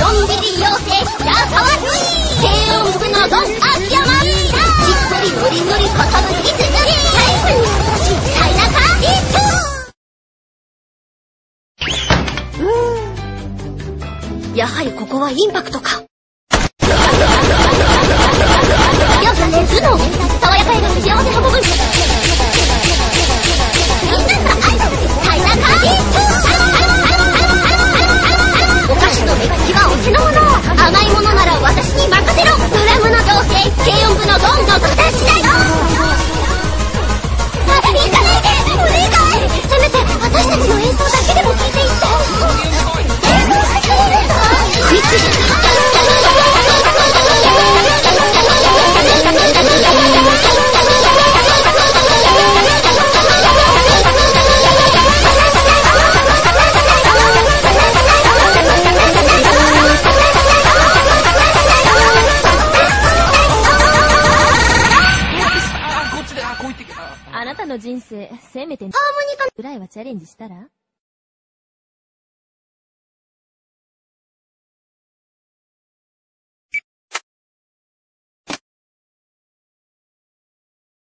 Don't be the yo, say, やはりここはインパクトか。あなたの人生、せめて、ハーモニカぐらいはチャレンジしたら？